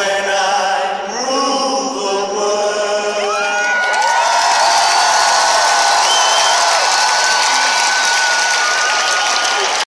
when I